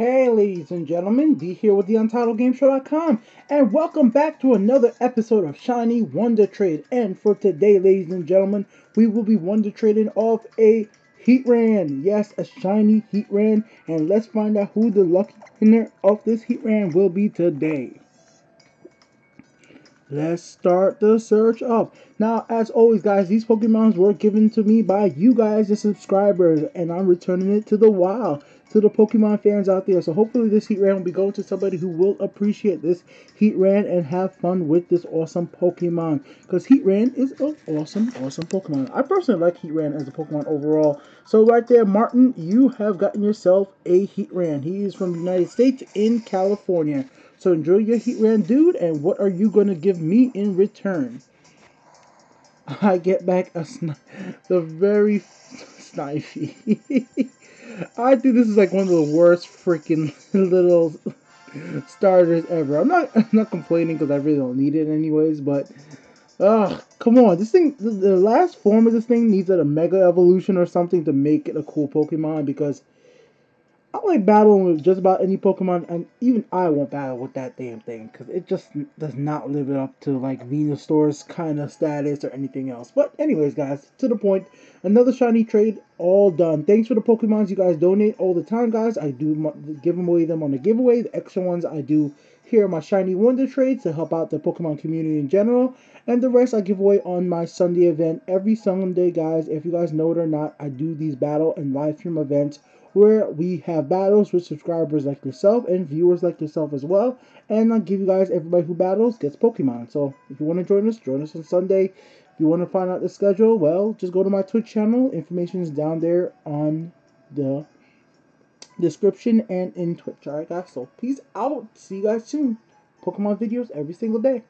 Hey, ladies and gentlemen, D here with the UntitledGameShow.com, and welcome back to another episode of Shiny Wonder Trade. And for today, ladies and gentlemen, we will be wonder trading off a Heatran. Yes, a shiny Heatran, and let's find out who the lucky winner of this Heatran will be today. Let's start the search up. Now, as always, guys, these Pokemons were given to me by you guys, the subscribers, and I'm returning it to the wild, to the Pokemon fans out there. So hopefully this Heatran will be going to somebody who will appreciate this Heatran and have fun with this awesome Pokemon. Because Heatran is an awesome, awesome Pokemon. I personally like Heatran as a Pokemon overall. So right there, Martin, you have gotten yourself a Heatran. He is from the United States in California. So enjoy your Heatran, dude, and what are you going to give me in return? I get back a the very Snivy. I think this is like one of the worst freaking little starters ever. I'm not I'm not complaining because I really don't need it anyways, but ugh, come on. This thing, the, the last form of this thing needs like a mega evolution or something to make it a cool Pokemon because I like battling with just about any Pokemon, and even I won't battle with that damn thing because it just does not live up to like Venusaur's kind of status or anything else. But anyways, guys, to the point. Another shiny trade, all done. Thanks for the Pokemons you guys donate all the time, guys. I do give them away them on the giveaway. The extra ones I do here are my shiny wonder trades to help out the Pokemon community in general, and the rest I give away on my Sunday event every Sunday, guys. If you guys know it or not, I do these battle and live stream events where we have battles with subscribers like yourself and viewers like yourself as well. And I'll give you guys everybody who battles gets Pokemon. So if you want to join us, join us on Sunday. If you want to find out the schedule, well, just go to my Twitch channel. Information is down there on the description and in Twitch. Alright guys, so peace out. See you guys soon. Pokemon videos every single day.